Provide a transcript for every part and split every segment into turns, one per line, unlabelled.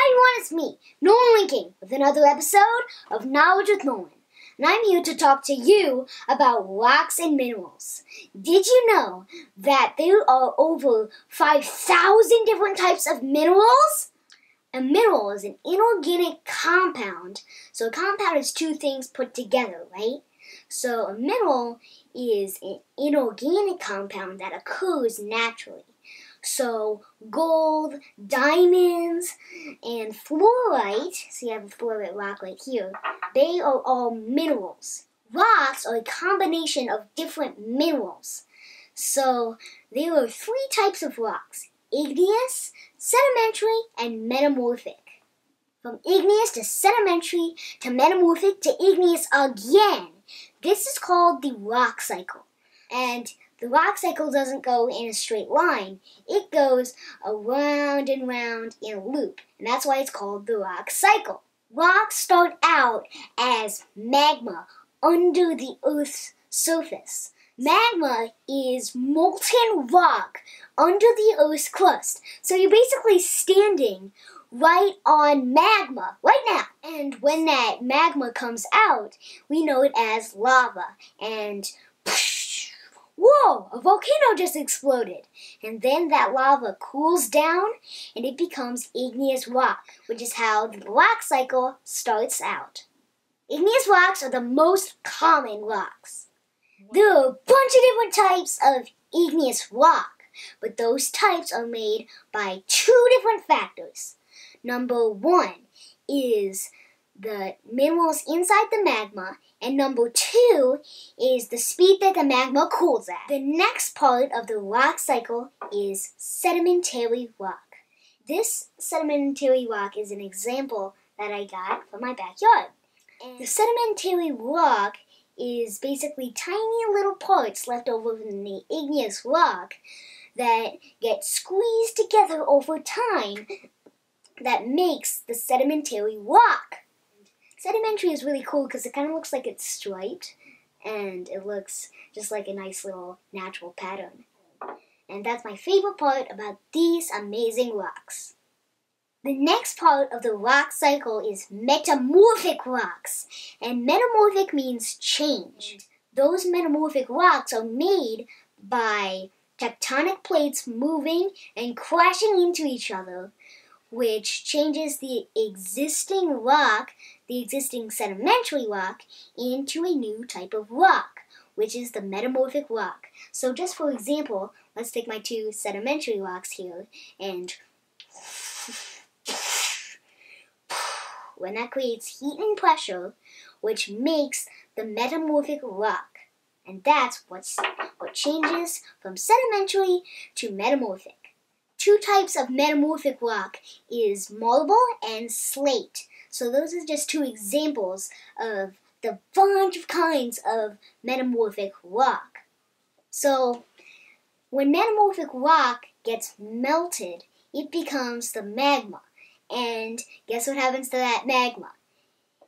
Hi everyone, it's me, Nolan Winking, with another episode of Knowledge with Nolan. And I'm here to talk to you about rocks and minerals. Did you know that there are over 5,000 different types of minerals? A mineral is an inorganic compound. So a compound is two things put together, right? So a mineral is an inorganic compound that occurs naturally. So gold, diamonds, and fluorite, so you have a fluorite rock right here, they are all minerals. Rocks are a combination of different minerals. So there are three types of rocks, igneous, sedimentary, and metamorphic. From igneous to sedimentary to metamorphic to igneous again. This is called the rock cycle. And the rock cycle doesn't go in a straight line. It goes around and round in a loop, and that's why it's called the rock cycle. Rocks start out as magma under the Earth's surface. Magma is molten rock under the Earth's crust. So you're basically standing right on magma right now. And when that magma comes out, we know it as lava. And whoa, a volcano just exploded. And then that lava cools down and it becomes igneous rock, which is how the rock cycle starts out. Igneous rocks are the most common rocks. There are a bunch of different types of igneous rock, but those types are made by two different factors. Number one is the minerals inside the magma, and number two is the speed that the magma cools at. The next part of the rock cycle is sedimentary rock. This sedimentary rock is an example that I got from my backyard. And the sedimentary rock is basically tiny little parts left over from the igneous rock that get squeezed together over time that makes the sedimentary rock. Sedimentary is really cool because it kind of looks like it's striped and it looks just like a nice little natural pattern. And that's my favorite part about these amazing rocks. The next part of the rock cycle is metamorphic rocks. And metamorphic means change. Those metamorphic rocks are made by tectonic plates moving and crashing into each other which changes the existing rock, the existing sedimentary rock, into a new type of rock, which is the metamorphic rock. So just for example, let's take my two sedimentary rocks here and when that creates heat and pressure, which makes the metamorphic rock. And that's what's, what changes from sedimentary to metamorphic two types of metamorphic rock is marble and slate. So those are just two examples of the bunch of kinds of metamorphic rock. So when metamorphic rock gets melted, it becomes the magma. And guess what happens to that magma?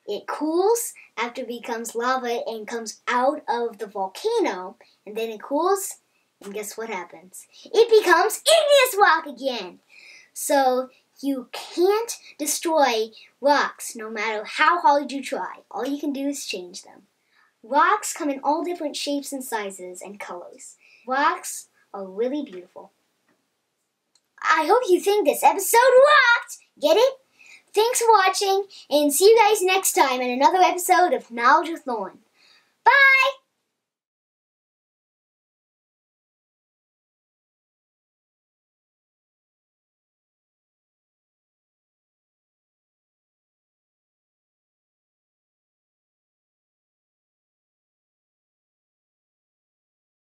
It cools after it becomes lava and comes out of the volcano, and then it cools and guess what happens? It becomes igneous rock again. So you can't destroy rocks no matter how hard you try. All you can do is change them. Rocks come in all different shapes and sizes and colors. Rocks are really beautiful. I hope you think this episode rocked! Get it? Thanks for watching, and see you guys next time in another episode of Knowledge with Nolan. Bye!